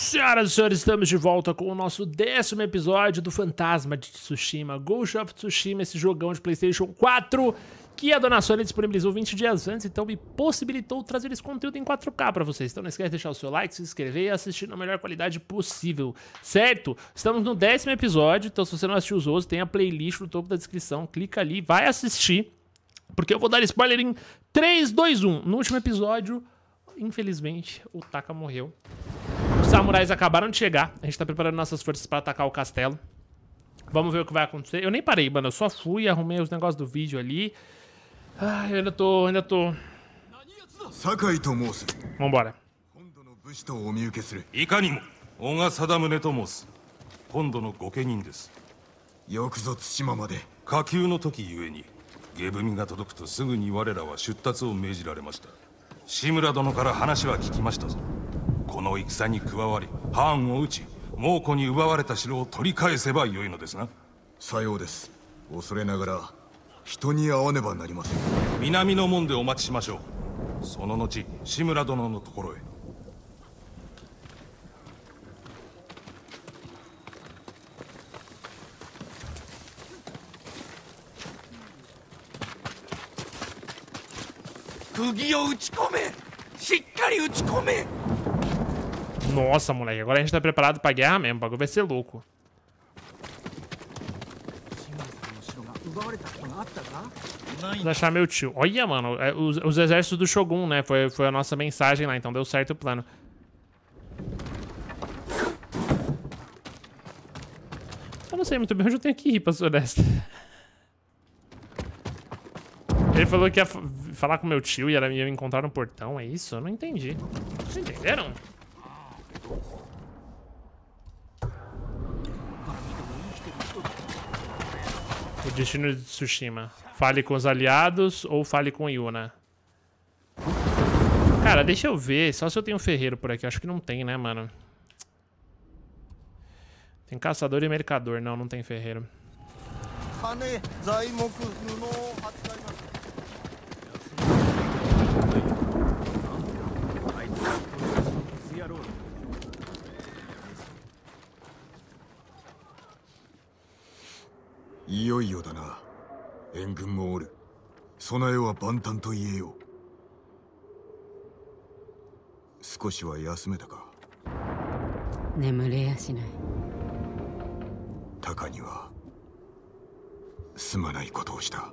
Senhoras e senhores, estamos de volta com o nosso décimo episódio do Fantasma de Tsushima, Ghost of Tsushima, esse jogão de Playstation 4 que a Dona Sony disponibilizou 20 dias antes, então me possibilitou trazer esse conteúdo em 4K para vocês. Então não esquece de deixar o seu like, se inscrever e assistir na melhor qualidade possível, certo? Estamos no décimo episódio, então se você não assistiu os outros, tem a playlist no topo da descrição, clica ali, vai assistir, porque eu vou dar spoiler em 3, 2, 1. No último episódio, infelizmente, o Taka morreu Os samurais acabaram de chegar, a gente tá preparando nossas forças para atacar o castelo. Vamos ver o que vai acontecer. Eu nem parei, mano. Eu só fui, arrumei os negócios do vídeo ali. Ah, eu ainda tô, ainda tô. Vambora. いかにも小笠貞宗と申す今度の御家人ですよくぞ対馬まで下級の時ゆえに下文が届くとすぐに我らは出立を命じられました志村殿から話は聞きましたぞ この戦に加わり藩を討ち猛虎に奪われた城を取り返せばよいのですな。さようです。恐れながら人に会わねばなりません。南の門でお待ちしましょう。その後志村殿のところへ。釘を打ち込め。しっかり打ち込め Nossa, moleque, agora a gente tá preparado pra guerra mesmo. O bagulho vai ser louco. Vou achar meu tio. Olha, mano, é, os, os, exércitos do Shogun, né? Foi, foi a nossa mensagem lá, então deu certo o plano. Eu não sei muito bem onde eu tenho que ir, pra ser honesto. Ele falou que ia falar com meu tio e ia me encontrar no portão, é isso? Eu não entendi. Vocês entenderam? O destino de Tsushima. Fale com os aliados ou fale com Yuna. Cara, deixa eu ver. Só se eu tenho ferreiro por aqui. Acho que não tem, né, mano? Tem caçador e mercador. Não, não tem ferreiro. いよいよだな。援軍もおる。備えは万端と言えよう。少しは休めたか。眠れやしない。タカにはすまないことをした。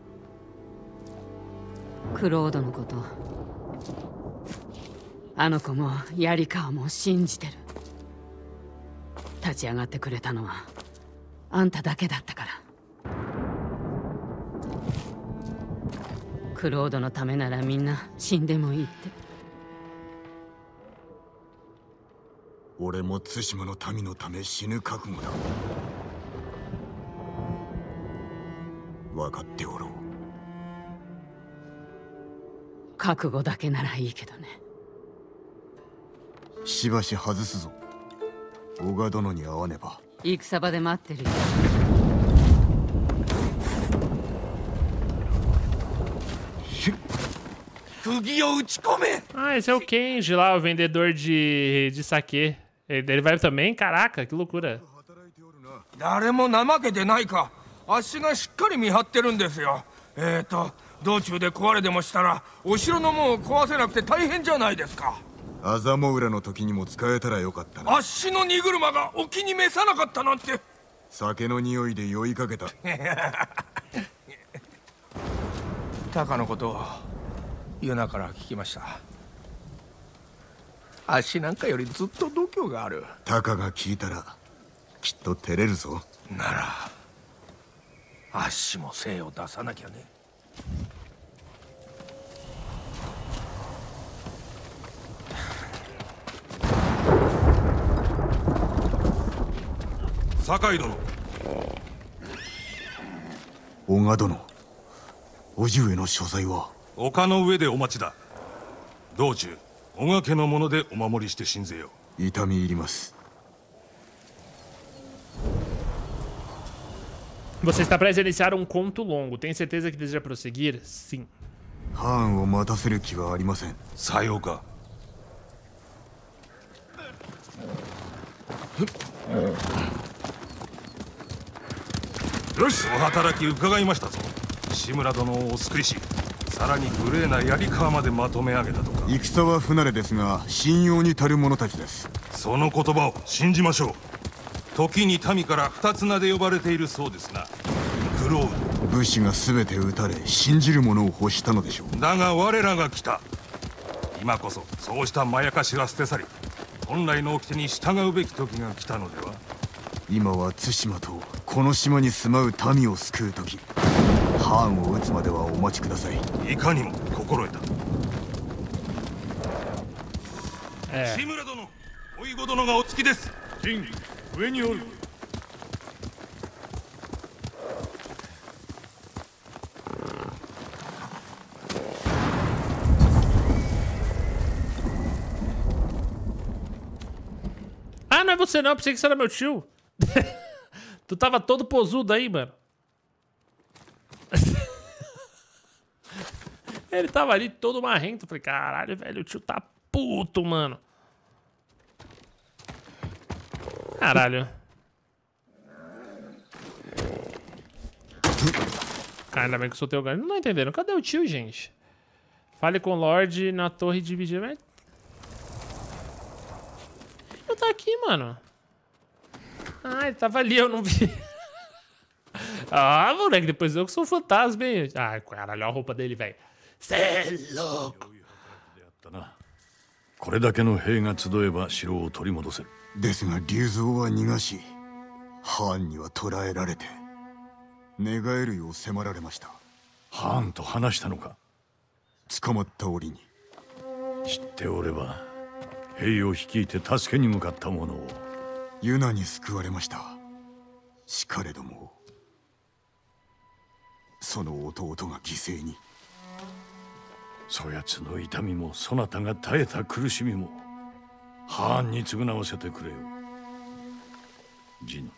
クロードのことあの子も槍川も信じてる。立ち上がってくれたのはあんただけだったからクロードのためならみんな死んでもいいって。俺も対馬の民のため死ぬ覚悟だ。分かっておろう。覚悟だけならいいけどね。しばし外すぞ。小賀殿に会わねば。戦場で待ってるよ Ah, esse é o Kenji lá, o vendedor de, de saque. Ele, ele vai também? Caraca, que loucura. 誰も怠けてないか足がしっかり見張ってるんですよえっ、ー、と道中で壊れでもしたらお城の門を壊せなくて大変じゃないですかアザモ浦の時にも使えたらよかったなあっしの荷車がお気に召さなかったなんて酒の匂いで酔いかけたタカのことをユナから聞きました。足なんかよりずっと度胸がある。タカが聞いたらきっと照れるぞ。なら足も精を出さなきゃね。酒井殿。小賀殿叔父上の所在は？丘の上でお待ちだ。道中小賀家のものでお守りして信ぜよ。痛み入ります。Você está prestes a iniciar um conto longo. Tem certeza que deseja prosseguir? Sim. 藩を待たせる気はありません。さようか。よし。お働き伺いましたぞ。志村殿をお救いしさらに無礼な槍川までまとめ上げたとか。戦は不慣れですが信用に足る者たちです。その言葉を信じましょう。時に民から二つ名で呼ばれているそうですなクロー武士が全て撃たれ信じる者を欲したのでしょう。ドだが我らが来た。今こそそうしたまやかしは捨て去り本来の掟に従うべき時が来たのでは。今は対馬とこの島に住まう民を救う時ハーンを撃つまではお待ちくださいいかにも心得た É. 志村殿おいご殿がお着きです金上におる Ah, não é você não, eu pensei que você era meu tio. tu tava todo posudo aí, mano. Ele tava ali todo marrento. Falei, caralho, velho, o tio tá puto, mano. Caralho. Cara, ainda bem que eu soltei o ganho. Não tô entendendo. Cadê o tio, gente? Fale com o Lorde na torre de vigia. Não tá aqui, mano. Ah, ele tava ali, eu não vi ah, moleque, depois eu que sou fantasma, hein? Ah, caralho, olha a roupa dele, velho. Cê é louco. だなこれだけの兵が集えば城を取り戻せるですが竜蔵は逃がしハーンには捕らえられて寝返るよう迫られましたハーンと話したのか捕まった折に知っておれば兵を率いて助けに向かった者をユナに救われましたしかれども その弟が犠牲に。そやつの痛みもそなたが耐えた苦しみもハーンに償わせてくれよ。ジン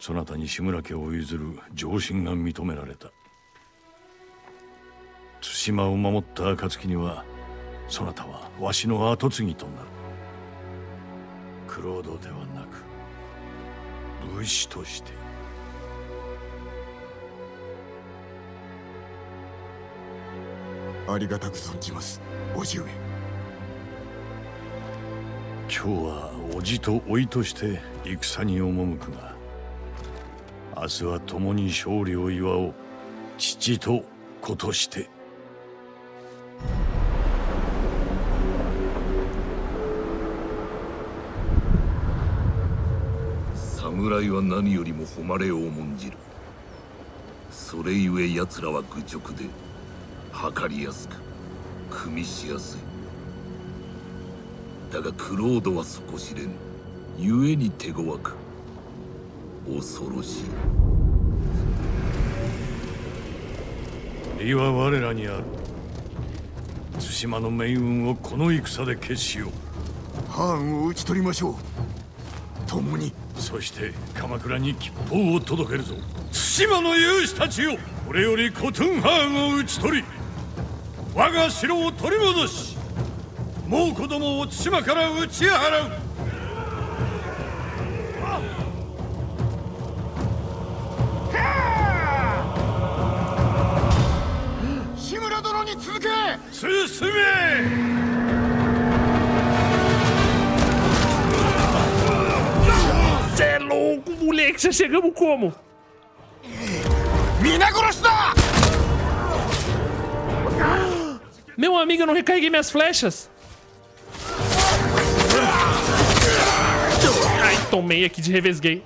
そなたに志村家を譲る上申が認められた。対馬を守った暁にはそなたはわしの跡継ぎとなる。クロードではなく武士としてありがたく存じます。叔父上。今日は叔父と甥として戦に赴くが明日は共に勝利を祝おう。父と子として。侍は何よりも誉れを重んじる。それゆえ奴らは愚直で測りやすく組みしやすい。だがクロードは底知れぬ故に手強く恐ろしい。利は我らにある。対馬の命運をこの戦で決しよう。ハーンを討ち取りましょう。共に。そして鎌倉に吉報を届けるぞ。対馬の勇士たちよ。これよりコトゥンハーンを討ち取り。我が城を取り戻しもう子供を対馬から打ち払う志村殿に続け進め é louco, moleque. Já chegamos como? Amigo, eu não recarreguei minhas flechas. Ai, tomei aqui de revesguei.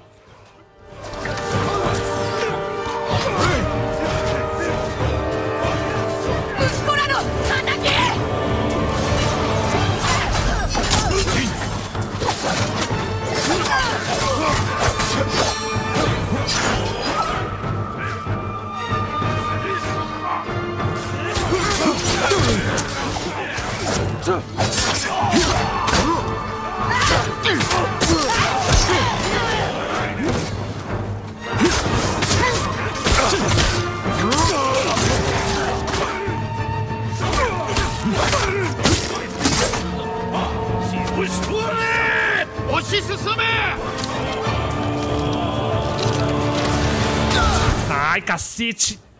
Ai, cacete!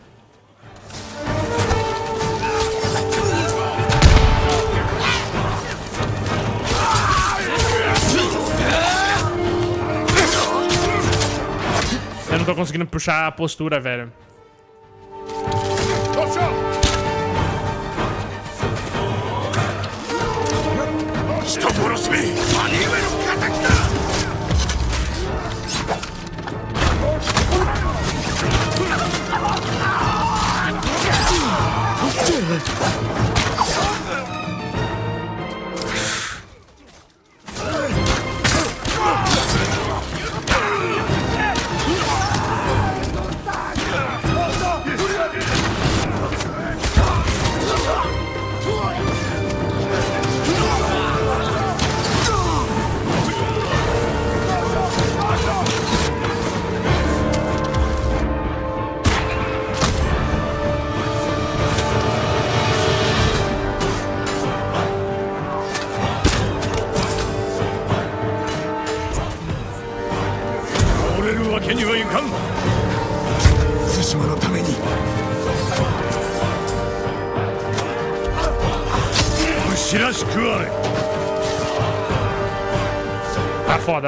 não tô conseguindo puxar a postura, velho.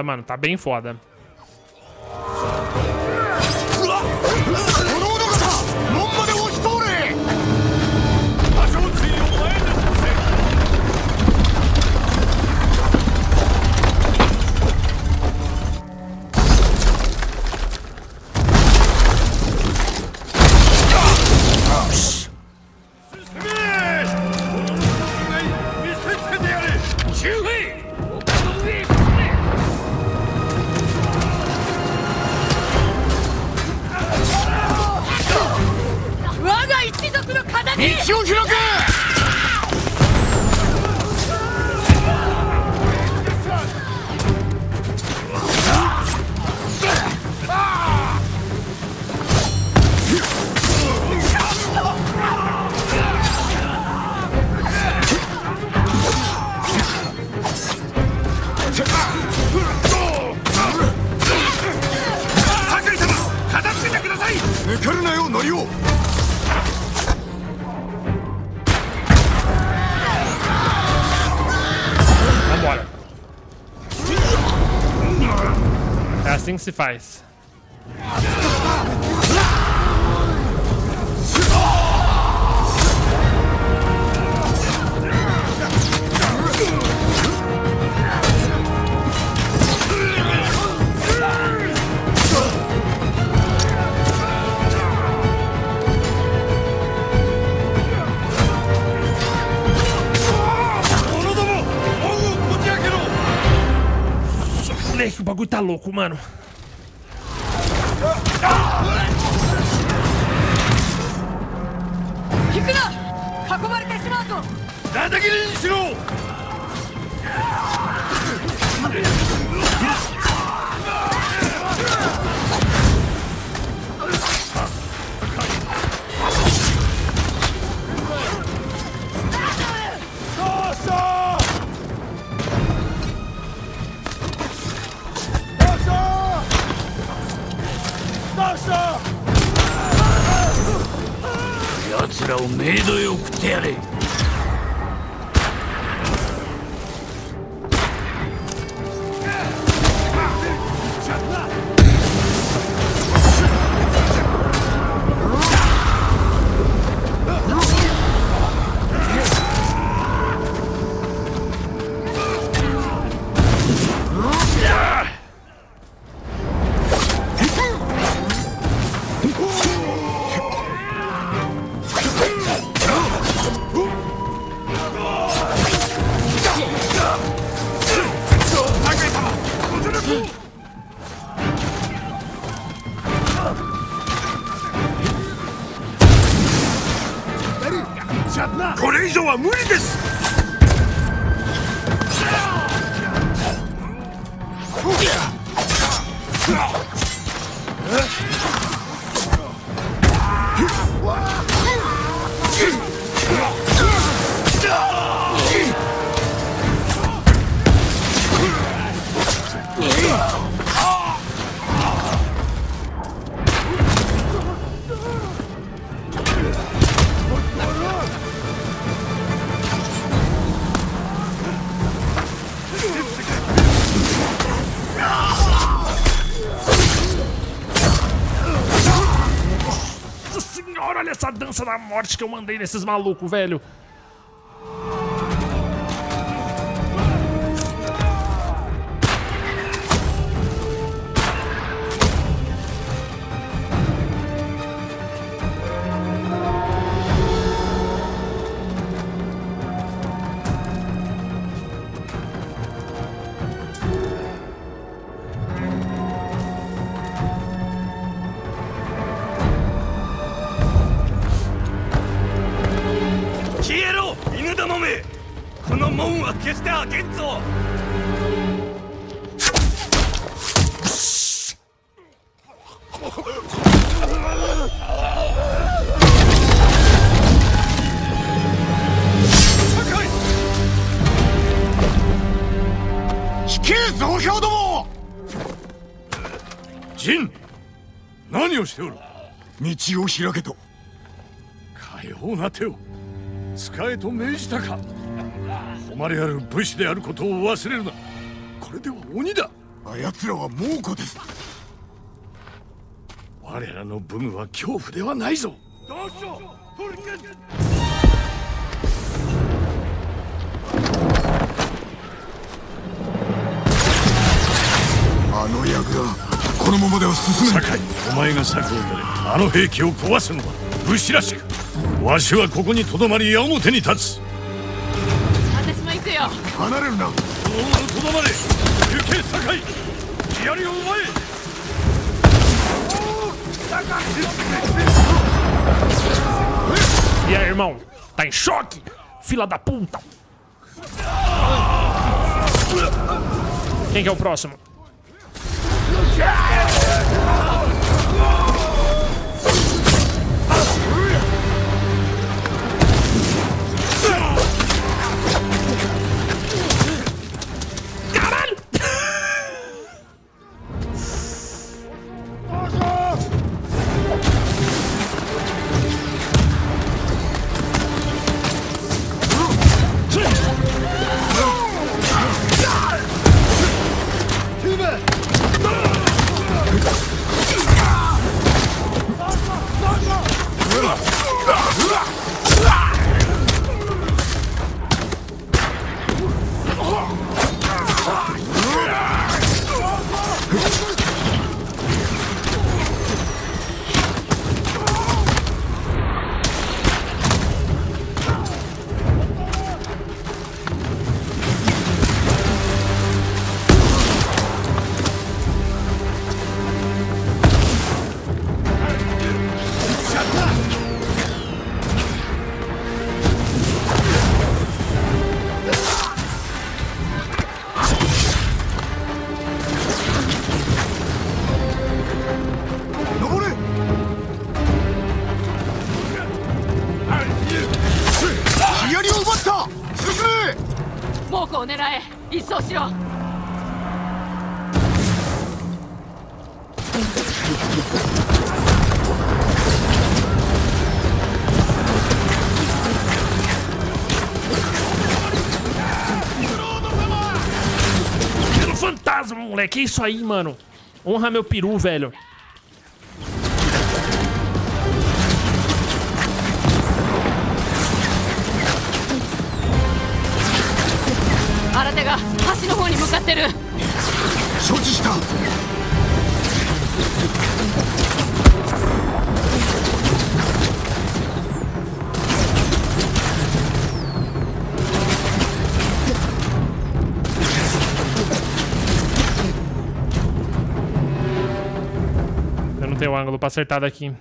mano, tá bem foda. se faz. O bagulho tá louco, mano. para o medo e o que terem. Da morte que eu mandei nesses malucos, velho. ジン何をしておる？道を開けと。かような手を。使えと命じたか。誉れある武士であることを忘れるな。これでは鬼だ。あやつらは猛虎です。我らの武具は恐怖ではないぞ。あの役がこのままでは進めない酒井お前が策を練れあの兵器を壊すのは武士らしく。わしはここにとどまり矢面に立つ。私も行くよ。離れるな。このままとどまれ。行け酒井。槍を奪え。E aí, irmão? Tá em choque? Fila da puta! Quem que é o próximo? Yeah! 一掃しろPelo fantasma, moleque. É isso aí, mano. Honra meu peru, velho. 橋の方に向かってる承知した「Eu não tenho ângulo pra acertar daqui.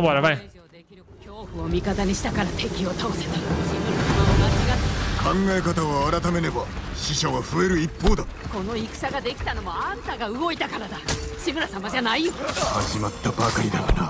った考え方を改めねば死者は増える一方だ。この戦ができたのもあんたが動いたからだ。志村様じゃないよ。始まったばかりだがな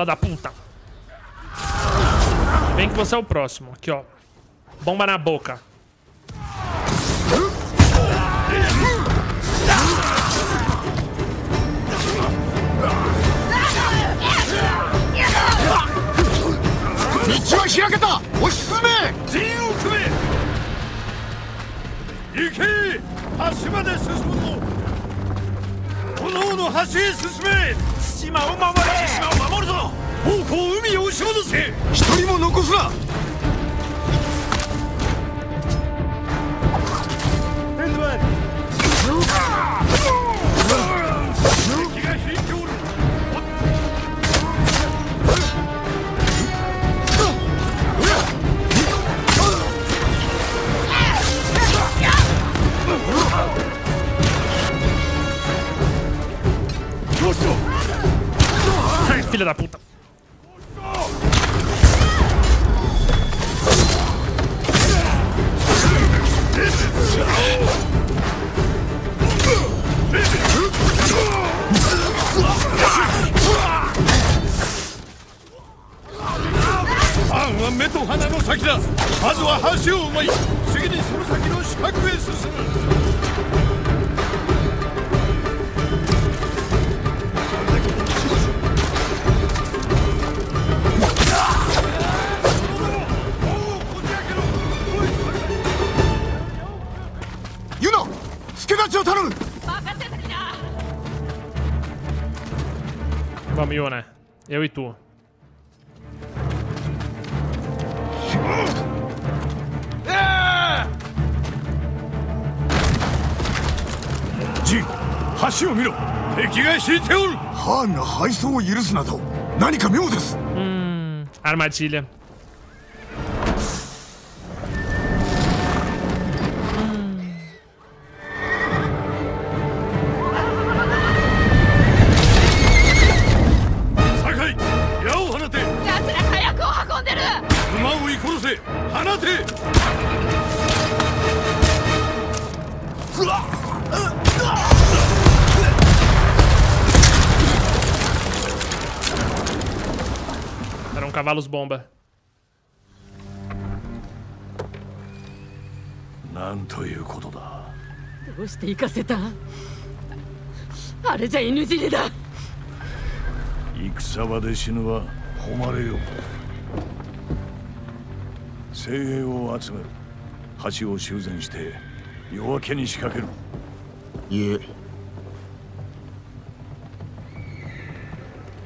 fila da puta. Vem que você é o próximo. Aqui, ó. Bomba na boca. Ike! 橋せ一人も残すな。Eu e tu. Hum, armadilha. Eram cavalos bomba. なんということだどうして行かせたあれじゃ NG だ戦場で死ぬは誉れよ精鋭を集める橋を修繕して夜明けに仕掛けるいえ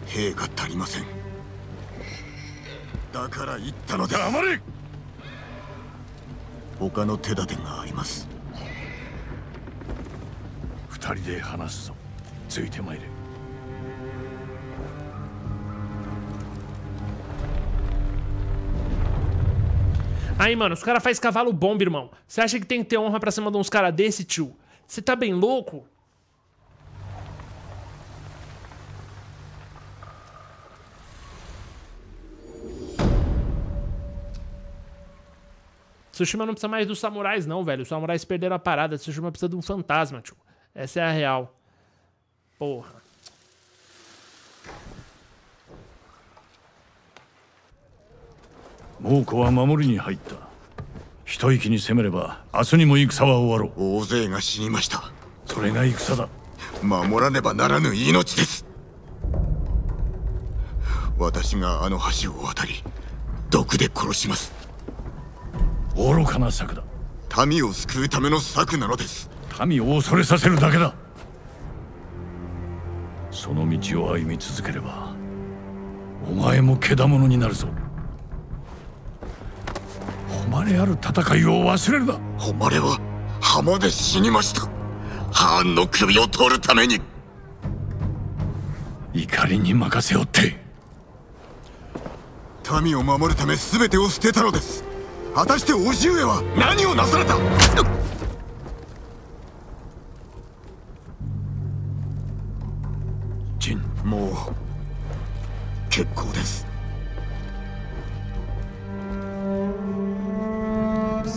兵が足りませんだから言ったのです黙れ他の手立てがあります二人で話すぞついてまいれ Aí, mano, os caras fazem cavalo bomba, irmão. Você acha que tem que ter honra pra cima de uns caras desse, tio? Você tá bem louco? Tsushima não precisa mais dos samurais, não, velho. Os samurais perderam a parada. Tsushima precisa de um fantasma, tio. Essa é a real. Porra. 猛虎は守りに入った一息に攻めれば明日にも戦は終わろう大勢が死にましたそれが戦だ守らねばならぬ命です私があの橋を渡り毒で殺します 愚かな策だ。民を救うための策なのです。民を恐れさせるだけだ。その道を歩み続ければお前も獣になるぞ。誉れある戦いを忘れるな。誉れは浜で死にました。ハーンの首を取るために。怒りに任せよって。民を守るため全てを捨てたのです果たして叔父上は何をなされた陣もう結構です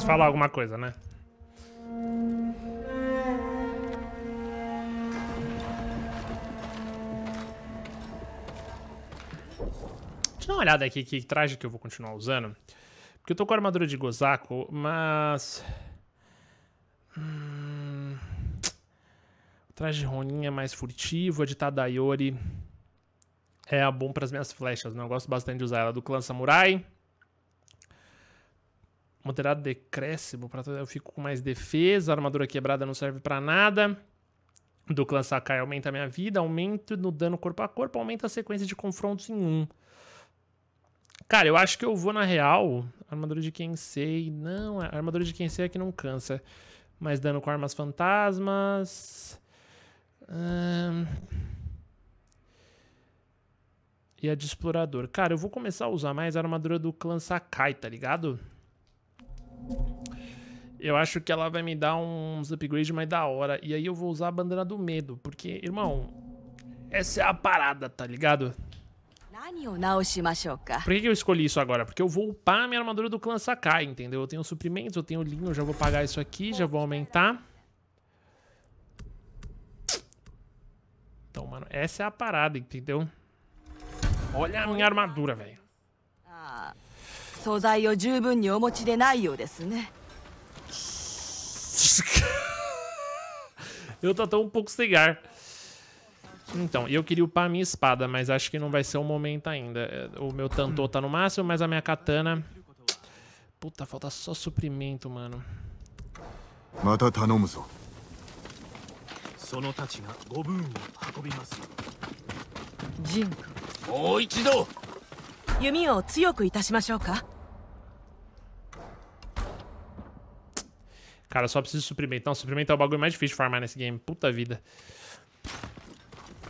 falar alguma coisa, né? Deixa eu dar uma olhada aqui que traje que eu vou continuar usando. Porque eu tô com a armadura de Gozako, mas... Hum... O traje de Ronin é mais furtivo, a de Tadayori é bom para as minhas flechas, né? Eu gosto bastante de usar ela do clã Samurai. Moderado decréscimo, pra, eu fico com mais defesa. A armadura quebrada não serve para nada. Do clã Sakai aumenta a minha vida, aumento no dano corpo a corpo, aumenta a sequência de confrontos em 1. Um. Cara, eu acho que eu vou na real. Armadura de Kensei. Não, a armadura de Kensei é que não cansa. Mais dano com armas fantasmas. Hum... E a de explorador. Cara, eu vou começar a usar mais a armadura do clã Sakai, tá ligado? Eu acho que ela vai me dar uns upgrades mais da hora. E aí eu vou usar a bandana do medo. Porque, irmão, essa é a parada, tá ligado? Por que, eu escolhi isso agora? Porque eu vou upar a minha armadura do clã Sakai, entendeu? Eu tenho suprimentos, eu tenho linho, eu já vou pagar isso aqui, já vou aumentar. Então, mano, essa é a parada, entendeu? Olha a minha armadura, velho. Ah, eu tô tão um pouco cigar. Então, eu queria upar a minha espada, mas acho que não vai ser o momento ainda. É, o meu tantô tá no máximo, mas a minha katana... Puta, falta só suprimento, mano. Mata 頼むぞ。そのたちがご分を運びます。ジン君。もう一度弓を強くいたしましょうか Cara, só preciso de suprimento. Não, suprimento é o bagulho mais difícil de farmar nesse game. Puta vida.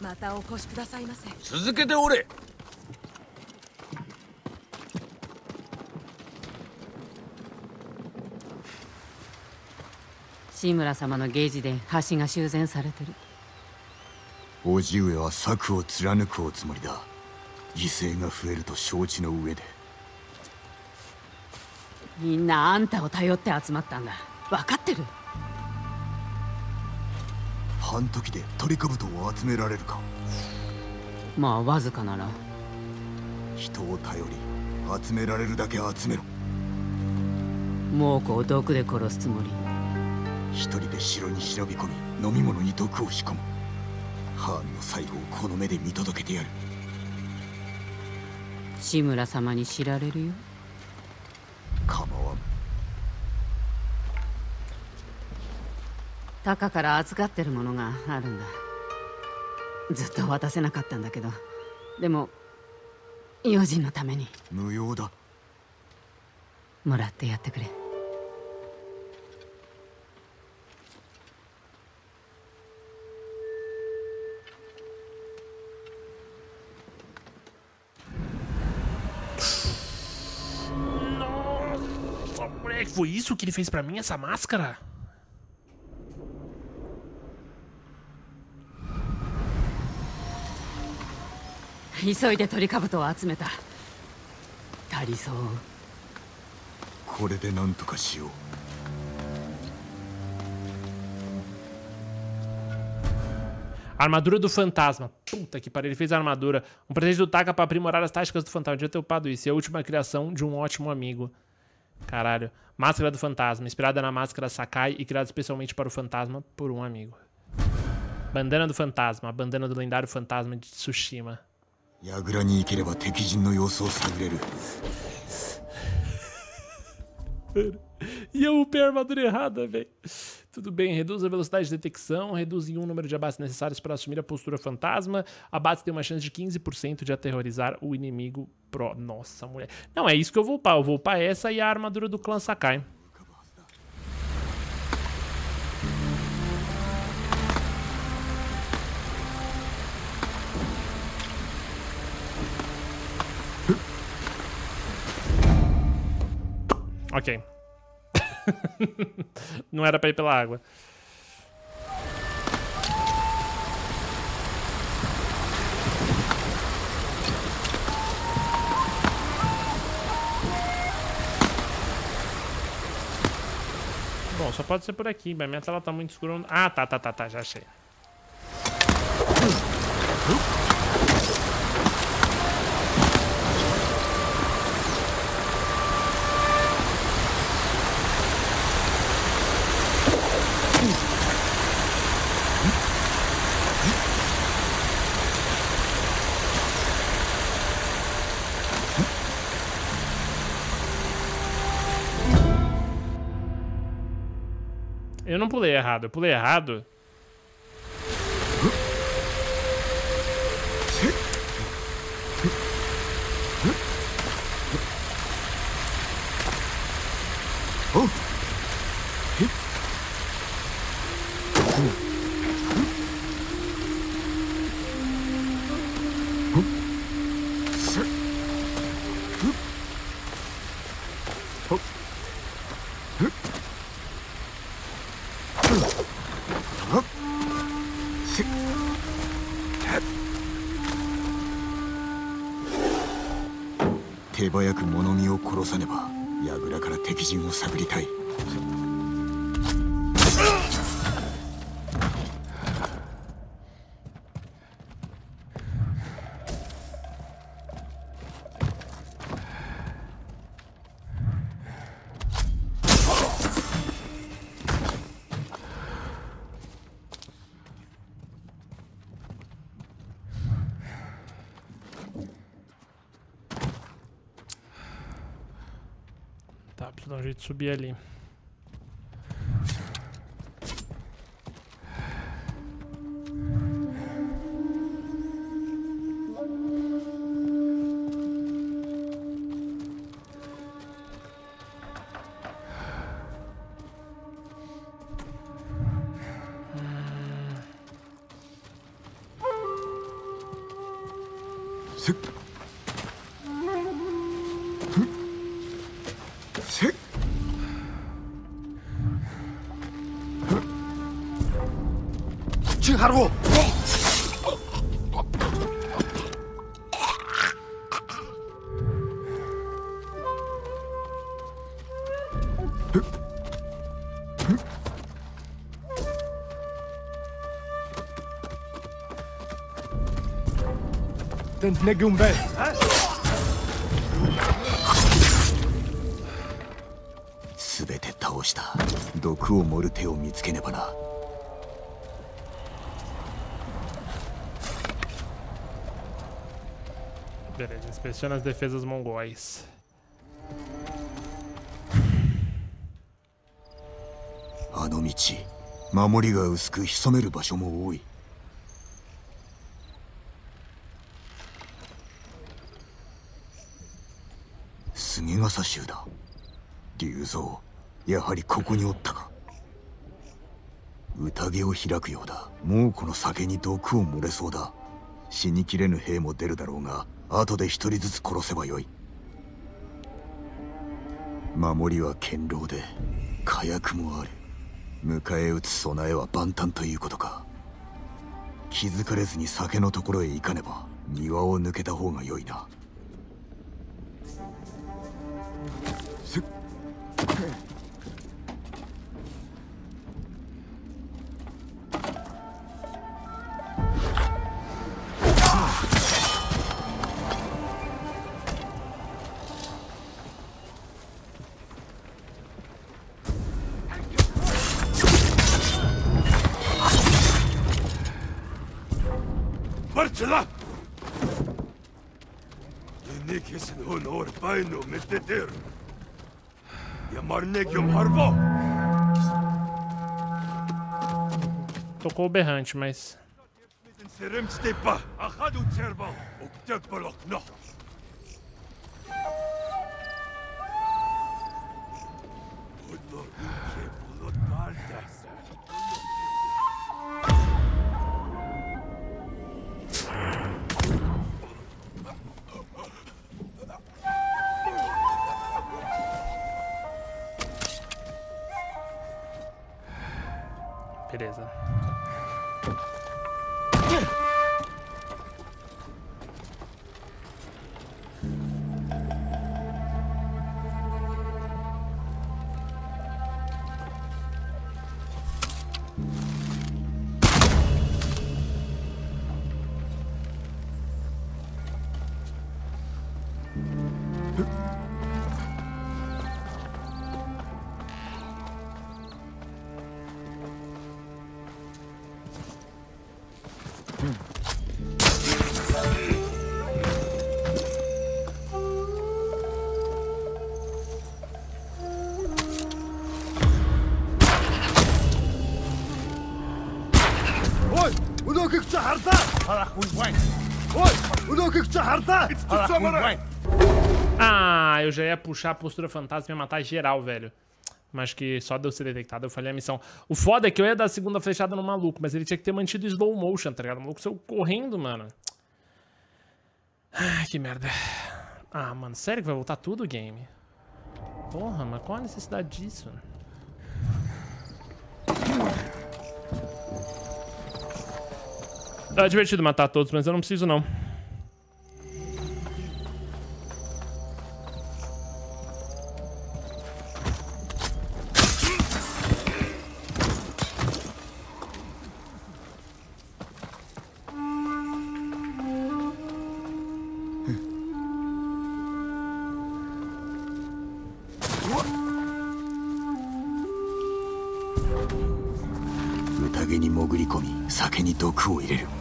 またお越しくださいませ。続けておれ。志村様のゲージで橋が修繕されてる。叔父上は策を貫くおつもりだ。犠牲が増えると承知の上で。みんなあんたを頼って集まったんだ。分かってる半時でトリカブトを集められるか？まあわずかなら。人を頼り集められるだけ集めろ。猛虎を毒で殺すつもり。一人で城に忍び込み飲み物に毒を仕込む。ハーンの最後をこの目で見届けてやる。志村様に知られるよ構わんタカから預かってるものがあるんだ。ずっと渡せなかったんだけど。でも用心のために。無用だ。もらってやってくれ。Foi isso que ele fez pra mim, essa máscara? Armadura do fantasma. Puta que pariu, ele fez a armadura. Um presente do Taka para aprimorar as táticas do fantasma. Eu devia ter upado isso. E a última criação de um ótimo amigo. Caralho. Máscara do Fantasma, inspirada na máscara Sakai e criada especialmente para o fantasma por um amigo. Bandana do Fantasma, a bandana do lendário fantasma de Tsushima. E eu upei a armadura errada, velho. Tudo bem, reduz a velocidade de detecção, reduz em um número de abates necessários para assumir a postura fantasma. Abates tem uma chance de 15% de aterrorizar o inimigo pro. Nossa, mulher. Não, é isso que eu vou upar. Eu vou upar essa e a armadura do clã Sakai. Ok. Não era pra ir pela água. Bom, só pode ser por aqui, mas minha tela tá muito escura. Ah, tá, tá, tá, tá, já achei. Eu não pulei errado, eu pulei errado. Цубиали. preciso dar um jeito de subir ali. تنتنقم به 全て倒した毒を盛る手を見つけねばな Beleza, inspeciona as defesas mongóis. あの道守りが薄く潜める場所も多い 杉笠衆だ。竜蔵やはりここにおったか。宴を開くようだ。もうこの酒に毒を漏れそうだ。死にきれぬ兵も出るだろうが後で一人ずつ殺せばよい。守りは堅牢で火薬もある。迎え撃つ備えは万端ということか。気づかれずに酒のところへ行かねば庭を抜けた方が良いな。Hernikes'in honor bayno mettedir. Yamarnekyum harvo. Tocou o berrante, mas... Serim stepa, ahadu tserbal, o balok noh. Puxar a postura fantasma e matar geral, velho. Mas que só deu ser detectado, eu falhei a missão. O foda é que eu ia dar a segunda flechada no maluco, mas ele tinha que ter mantido slow motion, tá ligado? O maluco saiu correndo, mano. Ai, que merda. Ah, mano, sério que vai voltar tudo o game? Porra, mas qual a necessidade disso? É divertido matar todos, mas eu não preciso não. 宴に潜り込み酒に毒を入れる。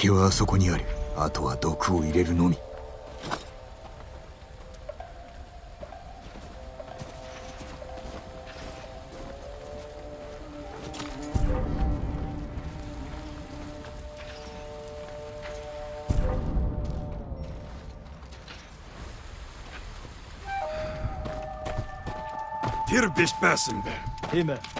酒はあそこにあるあとは毒を入れるのみ Dir bist Bessenberg. Immer. Beleza. 待つとするか Innek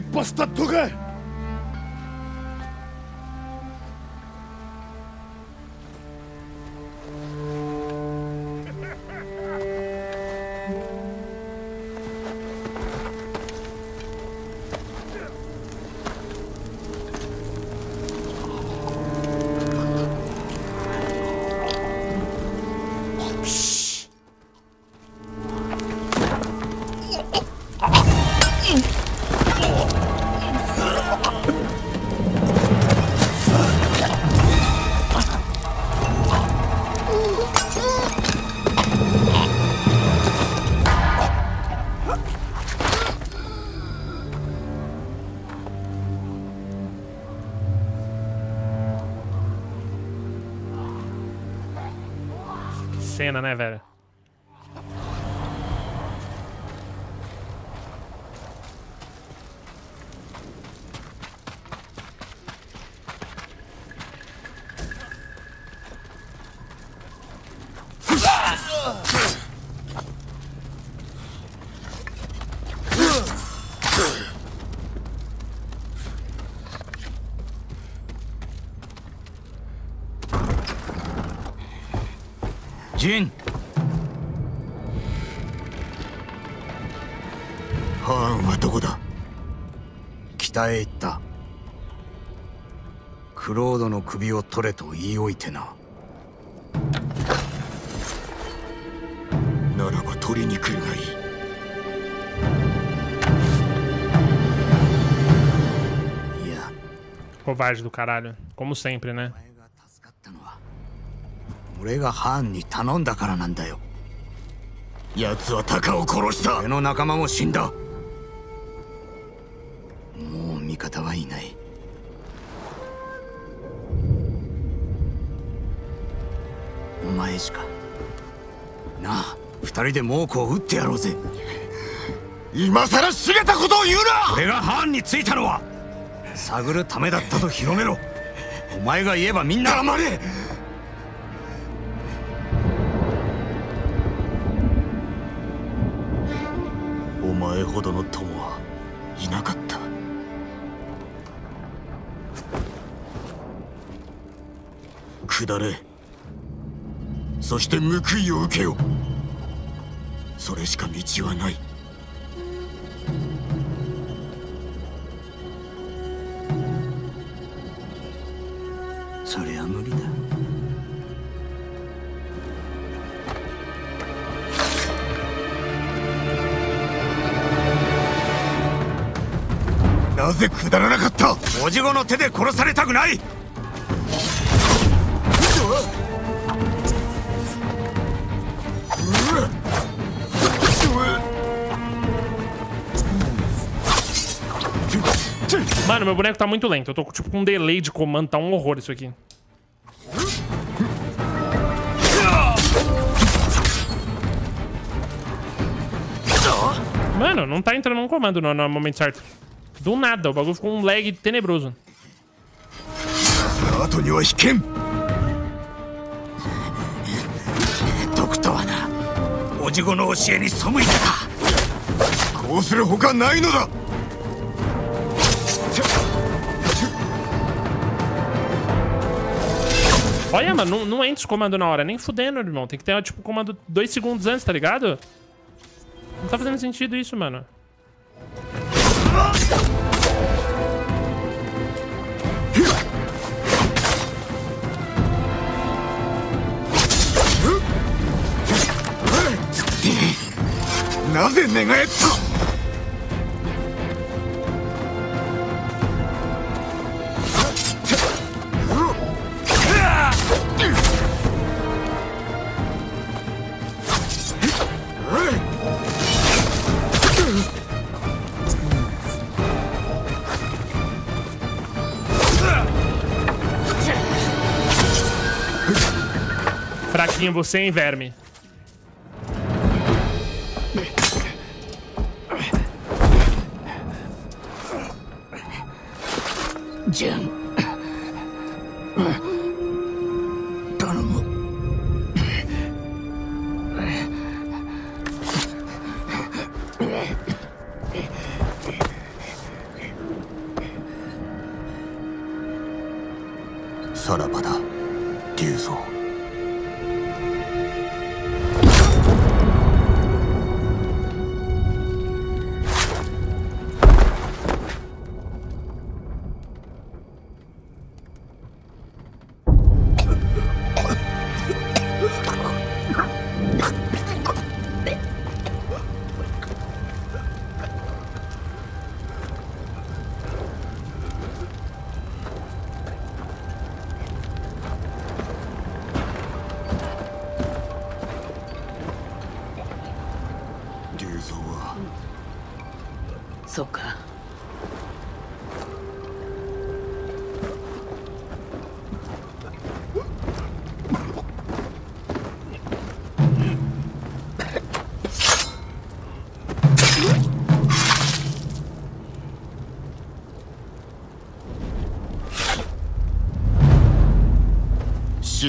bastard tuge! Cena, né, velho? na neve. ン。ハーンはどこだ？北へ行った。クロードの首を取れと言い置いてな。取りに来るがいい。いや。Covarde do caralho. Como sempre, né? ハーンに頼んだからなんだよ。奴はタカを殺した。俺の仲間も死んだ。もう味方はいない。お前しか。なあ二人で猛虎を撃ってやろうぜ。今さら茂ったことを言うな。俺がハーンについたのは。探るためだったと広めろ。お前が言えばみんな。黙れほどの友はいなかった。下れ。そして報いを受けよそれしか道はない。なぜ下らなかったおじごの手で殺されたくないう Mano, meu boneco tá muito lento. Eu tô tipo com um delay de comando, tá um horror isso aqui. Mano, não tá entrando um comando no, no momento certo. Do nada, o bagulho ficou um lag tenebroso. Olha, mano, não, não entra os comandos na hora, nem fudendo, irmão. Tem que ter, tipo, comando dois segundos antes, tá ligado? Não tá fazendo sentido isso, mano. なぜ寝返った「Fraquinho você, hein, verme?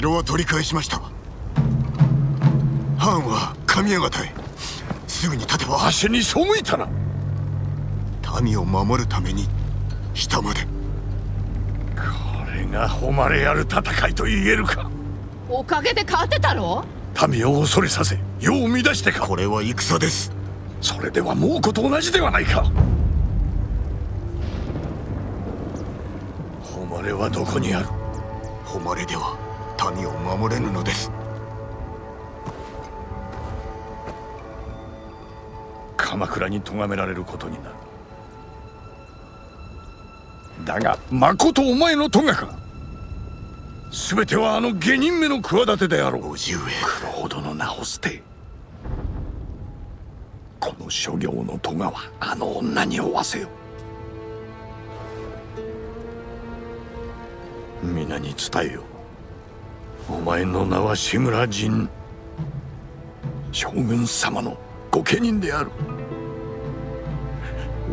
城は取り返しました。藩は神谷方へ。すぐに立てば。足に背いたな。民を守るために下まで。これが誉れある戦いと言えるか。おかげで勝てたろ？民を恐れさせ世を乱してか。これは戦です。それでは猛虎と同じではないか。誉れはどこにある？咎められることになる。だがまことお前の咎か全てはあの下人目の企てであろう。叔父上クロードの名を捨てこの諸行の咎はあの女に負わせよ。皆に伝えよ。お前の名は志村陣将軍様の御家人である。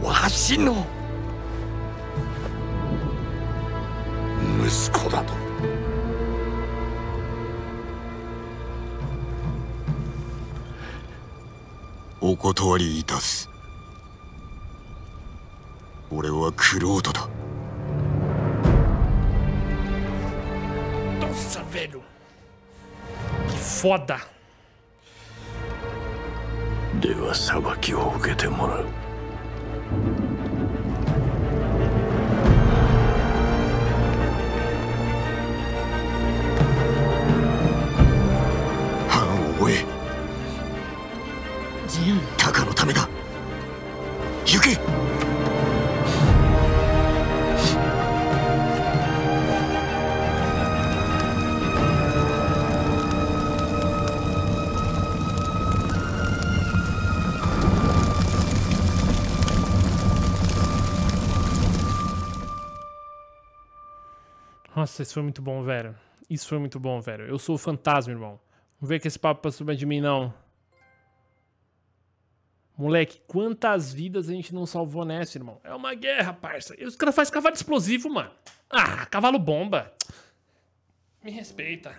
わしの息子だとお断りいたす俺はクロードだ Nossa, velho. Que foda. では裁きを受けてもらう Nossa, isso foi muito bom, velho. Isso foi muito bom, velho. Eu sou o fantasma, irmão. Não vem com esse papo cima de mim, não. Moleque, quantas vidas a gente não salvou nessa, irmão? É uma guerra, parça. E os caras fazem cavalo explosivo, mano. Ah, cavalo bomba. Me respeita.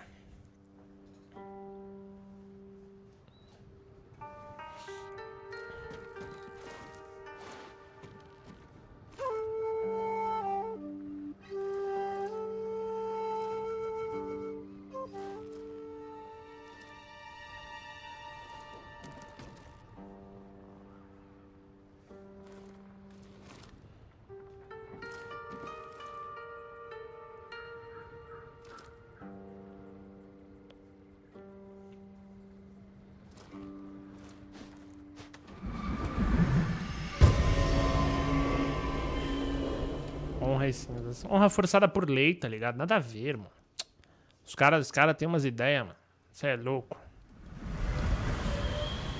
Honra e cinzas. Honra forçada por lei, tá ligado? Nada a ver, mano. Os caras os cara têm umas ideias, mano. Você é louco.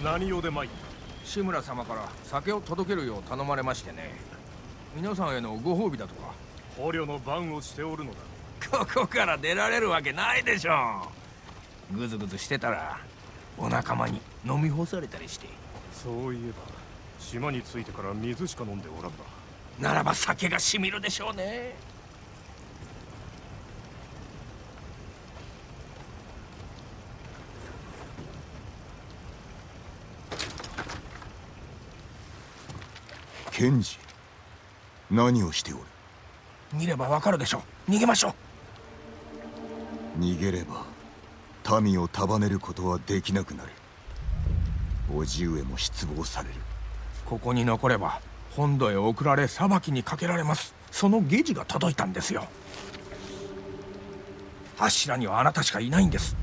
何用で参っ志村様から酒を届けるよう頼まれましてね皆さんへのご褒美だとかた捕虜の番をしておるのだここから出られるわけないでしょうぐずぐずしてたらお仲間に飲み干されたりしてそういえば島に着いてから水しか飲んでおらんなならば酒がしみるでしょうね。検事何をしておる？見ればわかるでしょう。逃げましょう。逃げれば民を束ねることはできなくなる。叔父上も失望される。ここに残れば本土へ送られ裁きにかけられます。その下事が届いたんですよ。柱にはあなたしかいないんです。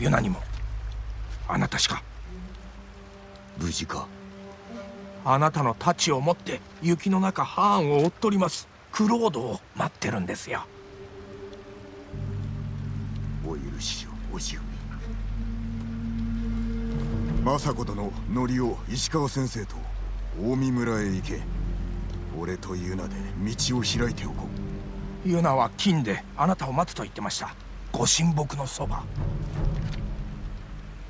ユナにも。あなたしか。無事か。あなたの太刀を持って雪の中ハーンを追っとります。クロードを待ってるんですよ。お許しを叔父上政子殿則夫石川先生と近江村へ行け。俺という名で道を開いておこう。ユナは金であなたを待つと言ってました。ご神木のそば。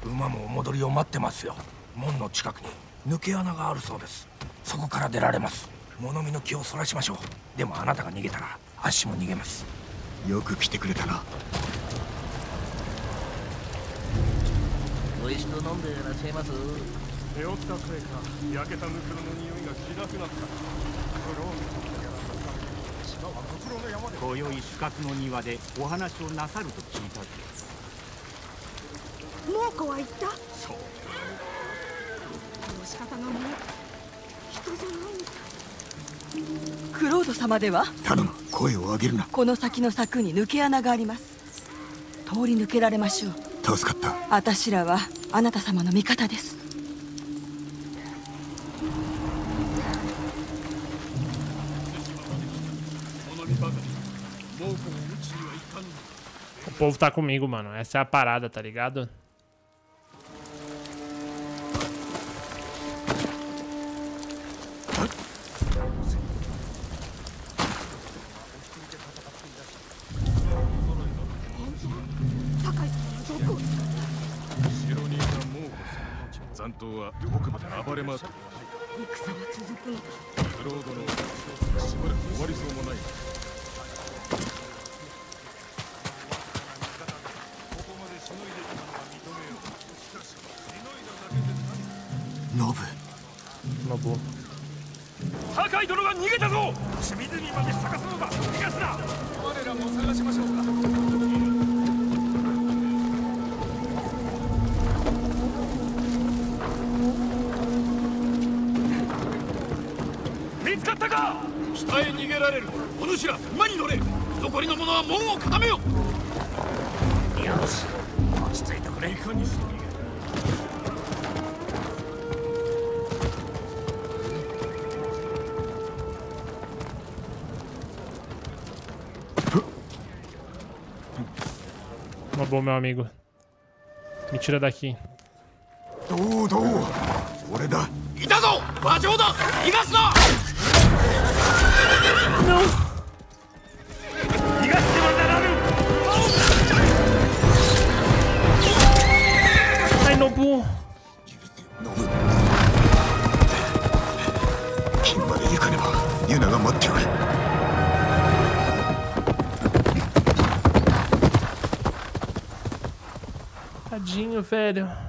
馬もお戻りを待ってますよ。門の近くに抜け穴があるそうです。そこから出られます。物見の気をそらしましょう。でもあなたが逃げたら足も逃げます。よく来てくれたな。美味しく飲んでいらっしゃいます酔ったせいか焼けたぬくろの匂いがしなくなったクローン島はの山で今宵主客の庭でお話をなさると聞いたぜ猛虎は言ったそう仕方がない人じゃないクロード様では？頼む。声を上げるな。この先の柵に抜け穴があります。通り抜けられましょう。助かった。あたしらはあなた様の味方です povo tá comigo, mano. Essa é a parada, tá ligado? meu amigo. Me tira daqui. velho.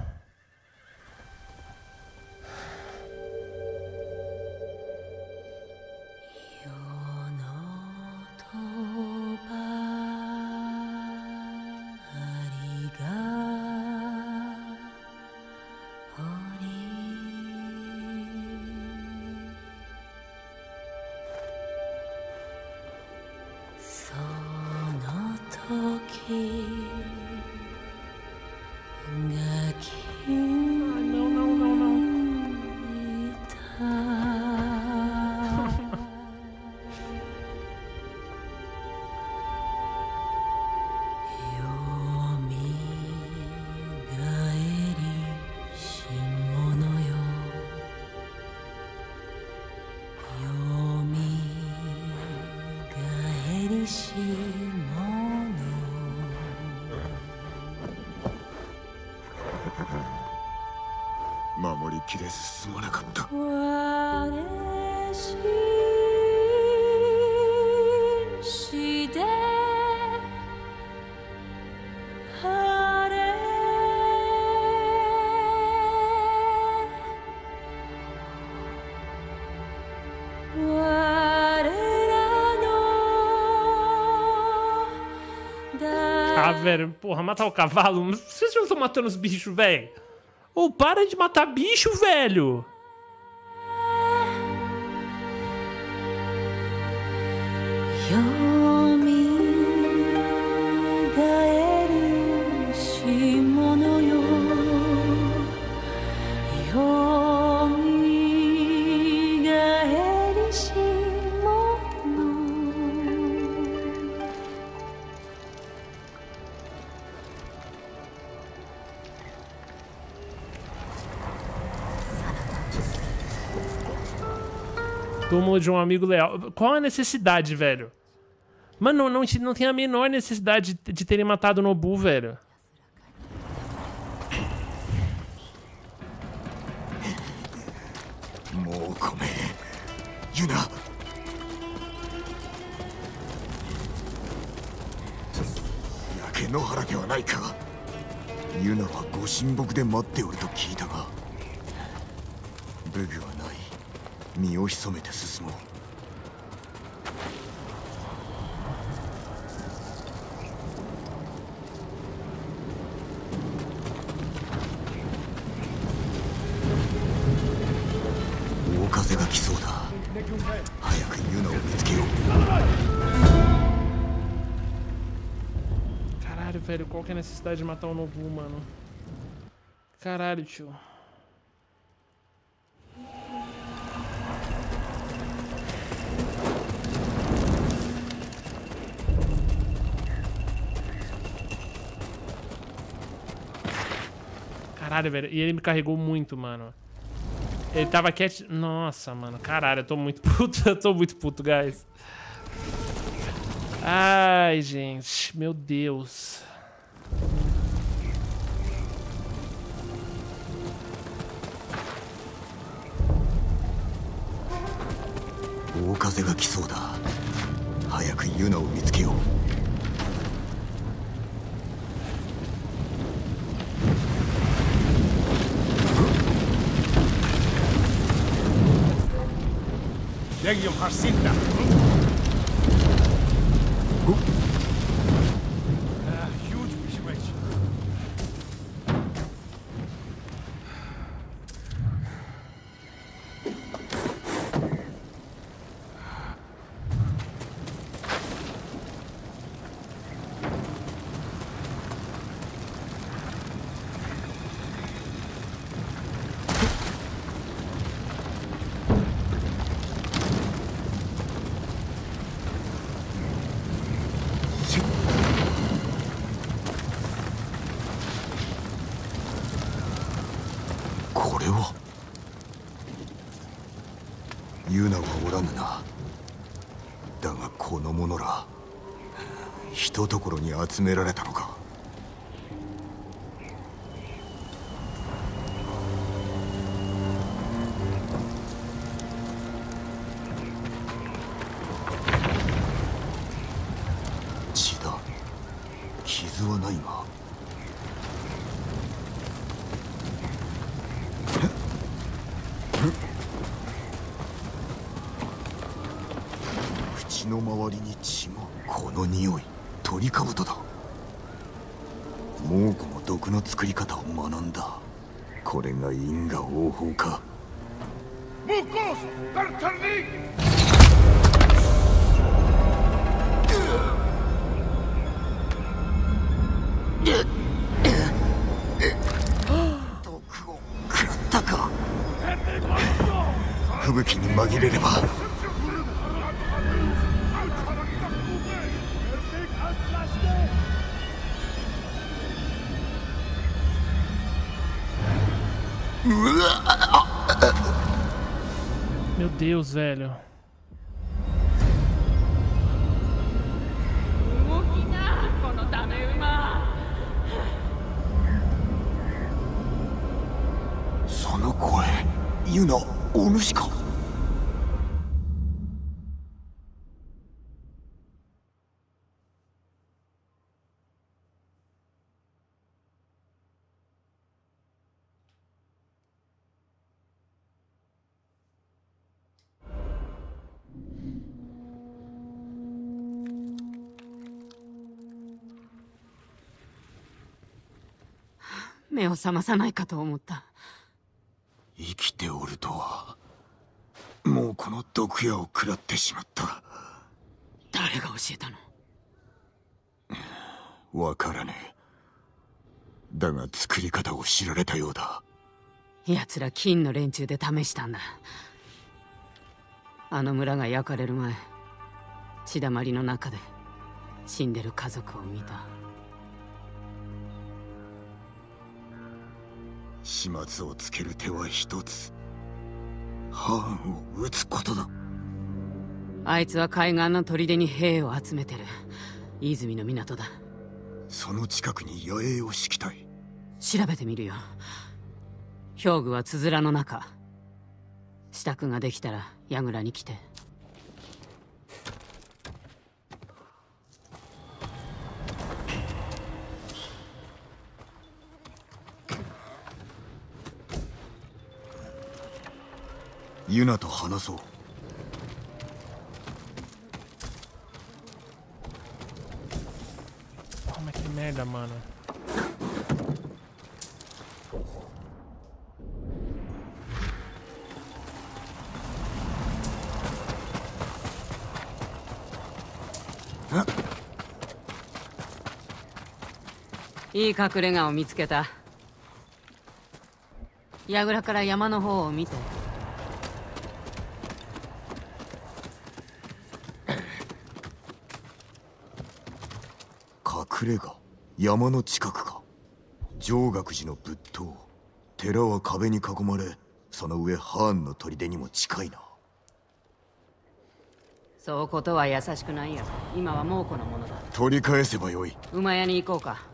Velho, porra, matar o cavalo. Vocês já estão matando os bichos, velho? Ô, para de matar bicho, velho! Túmulo de um amigo leal. Qual a necessidade, velho? Mano, não, não tem a menor necessidade de, de terem matado o Nobu, velho. もうごめんユナ焼け野原ではないかユナはご神木で待っておると聞いたが武具はない 身を潜めて進もう大風が来そうだ早くユナを見つけよう Caralho, velho, qual que é a necessidade de matar o Nobu, mano? Caralho, tio. Caralho, velho. E ele me carregou muito, mano. Ele tava quieto. Nossa, mano. Caralho, eu tô muito puto. Eu tô muito puto, guys. Ai, gente. Meu Deus. 大風が来そうだ早くユナを見つけよう Legion has seen them. 詰められたのか？Deus, velho. Sono koe, Yuno. 目を覚まさないかと思った。生きておるとはもうこの毒矢を食らってしまった。誰が教えたの？わからねえ。だが作り方を知られたようだ。奴ら金の連中で試したんだ。あの村が焼かれる前血だまりの中で死んでる家族を見た始末をつける手は一つ。ハーンを撃つことだ。あいつは海岸の砦に兵を集めてる。泉の港だ。その近くに野営を敷きたい。調べてみるよ。兵具はつづらの中。支度ができたら櫓に来てユナと話そう。Oh? いい隠れ家を見つけた。櫓から山の方を見て隠れ家山の近くか上岳寺の仏塔寺は壁に囲まれその上ハーンの砦にも近いな。そうことは優しくないよ。今は猛虎のものだ。取り返せばよい。馬屋に行こうか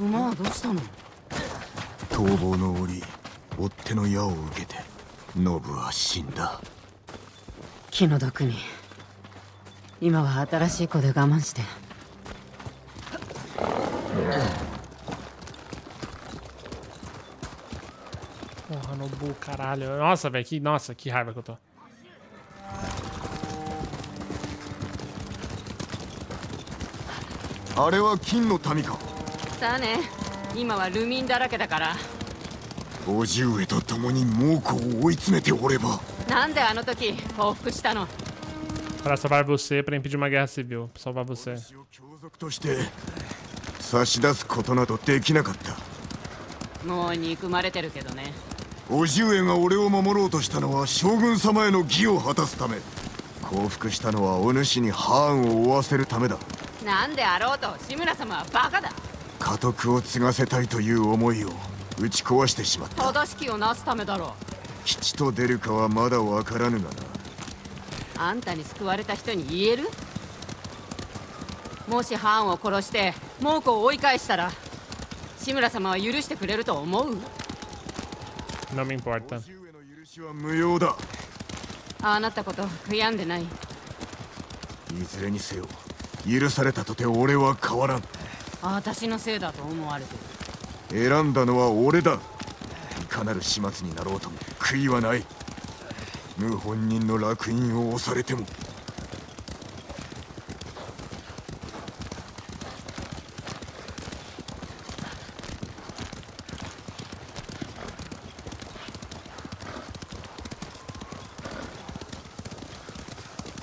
馬はどうしたの逃亡の折追っ手の矢を受けてノブは死んだ気の毒に今は新しい子で我慢して Porra, Nobu, caralho. Nossa, velho, que, nossa, que raiva que eu tô. あれは金の民かさあね。今はルミンだらけだから。叔父上と共に猛虎を追い詰めておれば。なんであの時報復したの？Pra salvar você, pra impedir uma guerra civil. Pra salvar você. 強族として差し出すことなどできなかった。もう憎まれてるけどね。叔父上が俺を守ろうとしたのは将軍様への義を果たすため。降伏したのはお主にハーンを追わせるためだ。なんであろうと志村様はバカだ家督を継がせたいという思いを打ち壊してしまった。正しきをなすためだろ吉と出るかはまだわからぬがな。あんたに救われた人に言える？もしハーンを殺して猛虎を追い返したら志村様は許してくれると思う？Não me importa. 許しは無用だ。ああなったこと悔やんでない。いずれにせよ許されたとて俺は変わらん私のせいだと思われてる。選んだのは俺だ。いかなる始末になろうとも悔いはない。謀反人の烙印を押されても。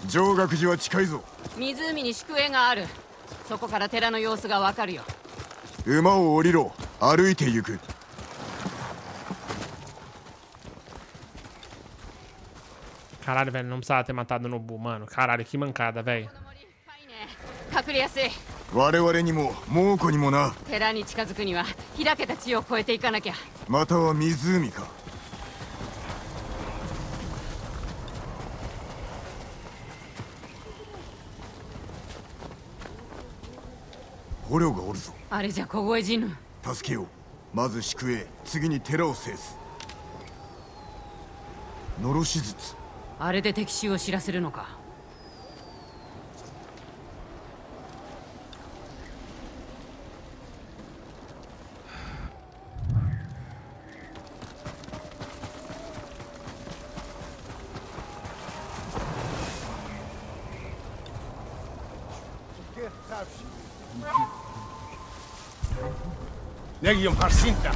上学寺は近いぞ。湖に宿営があるそこから寺の様子がわかるよ馬を降りろ歩いて行く Caralho, velho, não precisava ter matado o Nobu, mano. Caralho, que mancada, velho. 隠れやすい我々にも猛虎にもな寺に近づくには開けた地を越えていかなきゃまたは湖か捕虜がおるぞ。あれじゃ凍え死ぬ。助けよう。まず宿営次に寺を制す。のろし術あれで敵襲を知らせるのか Negium Harsinta.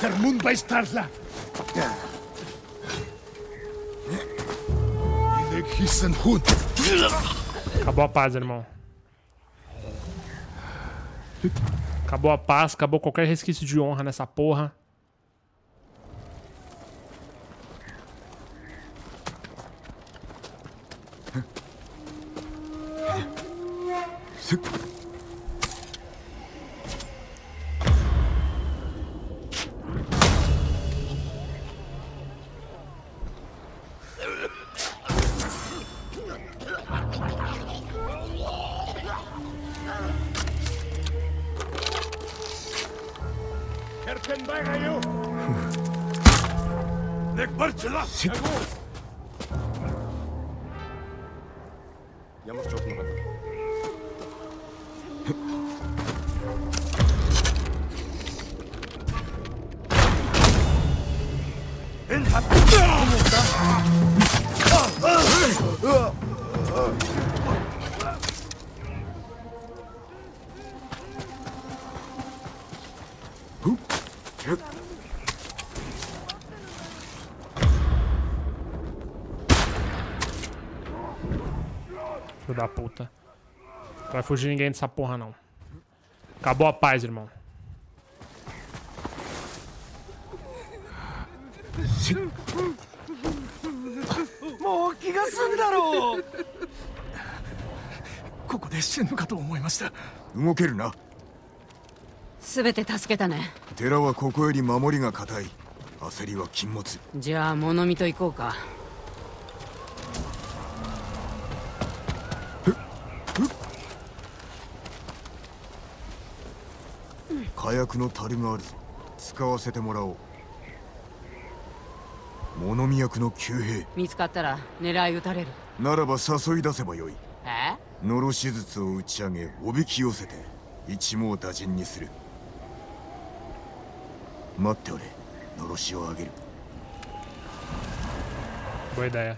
Der Mund bei Starla. Acabou a paz, irmão. Acabou a paz, acabou qualquer resquício de honra nessa porra. Fugir ninguém dessa porra, não. Acabou a paz, irmão. もう気が済んだろう。ここで死ぬかと思いました。動けるな。全て助けたね。寺はここより守りが固い。焦りは禁物。じゃあ物見と行こうか火薬の樽があるぞ。使わせてもらおう。物見役の旧兵。見つかったら狙い撃たれる。ならば誘い出せばよい。え？のろし術を打ち上げおびき寄せて一網打尽にする。待っておれ。のろしを上げる。Boa ideia.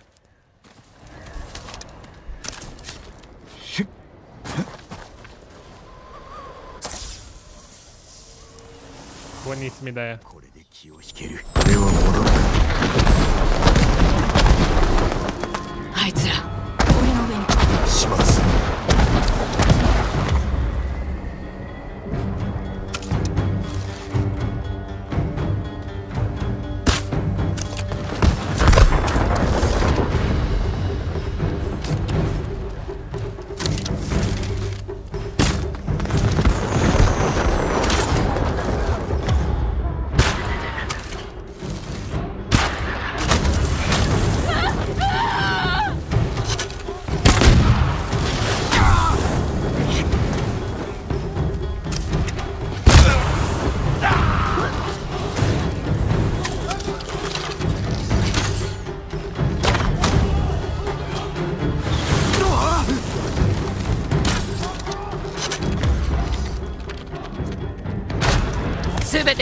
Bueníssima ideia. これで気を引ける。俺は戻る。あいつら檻の上に。始末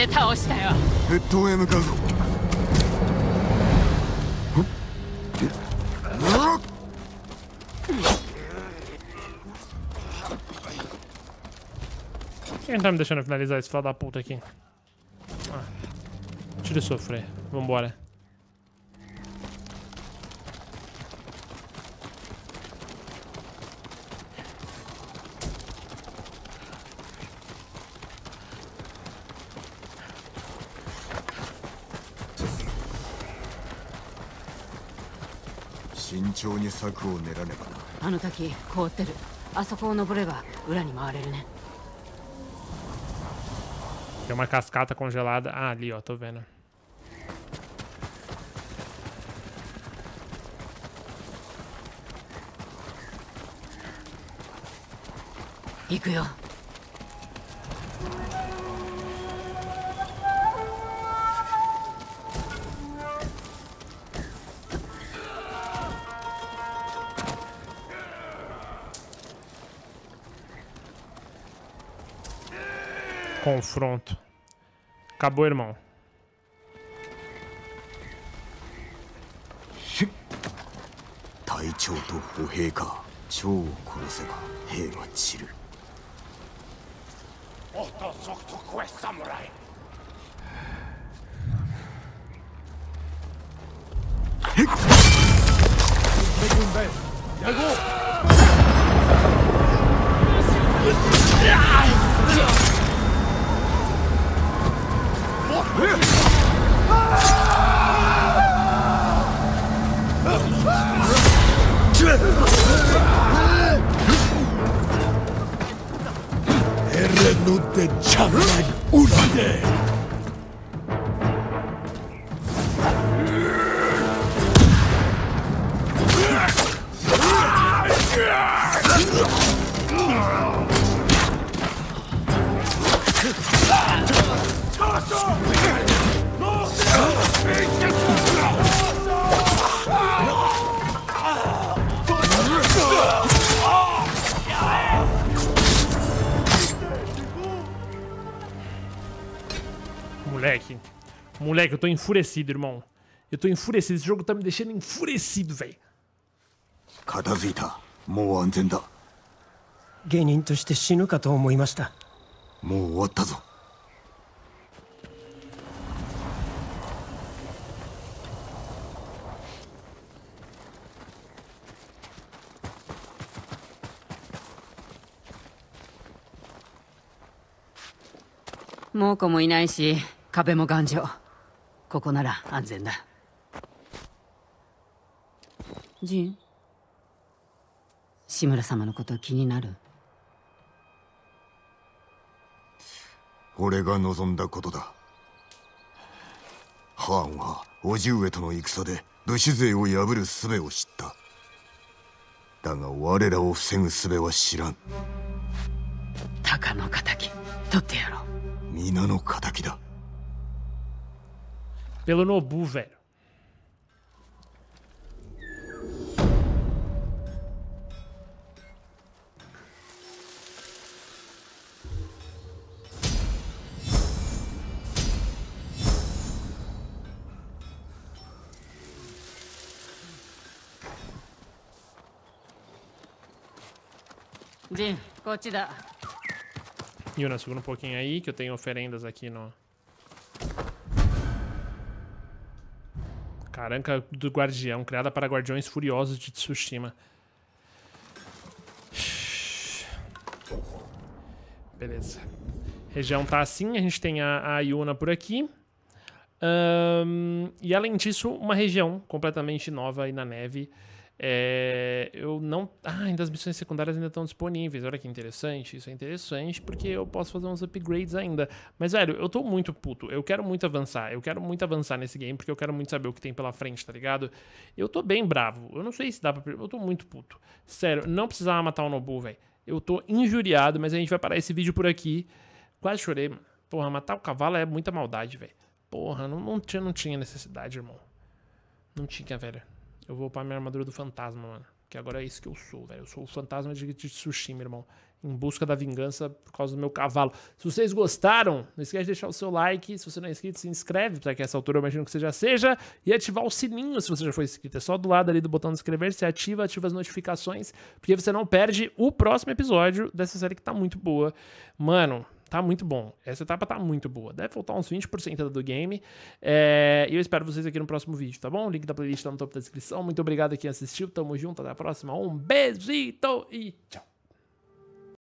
全て倒したよ鉄塔へ向かうぞうっ Quem tá me deixando finalizar esse filho da puta aqui? Ah, tira ele sofrer. Vambora.「 策を練らねばなあの滝凍ってるあそこを登れば裏に回れるね Tem uma cascata congelada. Ah, ali, ó, tô vendo. 行 confronto. Acabou, irmão. Taichou to o korose samurai. Moleque, eu tô enfurecido, irmão. Eu tô enfurecido. Esse jogo tá me deixando enfurecido, velho. 片付いたもう安全だ芸人として死ぬかと思いましたもう終わったぞ猛虎もいないし壁も頑丈ここなら安全だ。ジン。志村様のこと気になる？俺が望んだことだ。ハーンは叔父上との戦で武士勢を破る術を知った。だが我らを防ぐ術は知らん。鷹の仇取ってやろう。皆の仇だ pelo Nobu, velho. Jin, Yuna, segura um pouquinho aí, que eu tenho oferendas aqui no... Caranca do Guardião, criada para guardiões furiosos de Tsushima. Beleza. Região tá assim, a gente tem a, a Yuna por aqui. Ahn, e além disso, uma região completamente nova aí na neve. É, eu não. Ah, ainda as missões secundárias ainda estão disponíveis. Olha que interessante. Isso é interessante porque eu posso fazer uns upgrades ainda. Mas, velho, eu tô muito puto. Eu quero muito avançar. Eu quero muito avançar nesse game porque eu quero muito saber o que tem pela frente, tá ligado? Eu tô bem bravo. Eu não sei se dá pra. Eu tô muito puto. Sério, não precisava matar o Nobu, velho. Eu tô injuriado, mas a gente vai parar esse vídeo por aqui. Quase chorei, mano. Porra, matar o cavalo é muita maldade, velho. Porra, não, não, tinha, não tinha necessidade, irmão. Não tinha, velho. Eu vou upar minha armadura do fantasma, mano. Que agora é isso que eu sou, velho. Eu sou o fantasma de, de Tsushima, irmão. Em busca da vingança por causa do meu cavalo. Se vocês gostaram, não esquece de deixar o seu like. Se você não é inscrito, se inscreve, para que essa altura eu imagino que você já seja. E ativar o sininho se você já foi inscrito. É só do lado ali do botão de inscrever, você ativa, ativa as notificações, porque você não perde o próximo episódio dessa série que tá muito boa. Mano, tá muito bom. Essa etapa tá muito boa. Deve faltar uns 20% do game. É, E eu espero vocês aqui no próximo vídeo, tá bom? O link da playlist tá no topo da descrição. Muito obrigado a quem assistiu. Tamo junto. Até a próxima. Um beijito e tchau.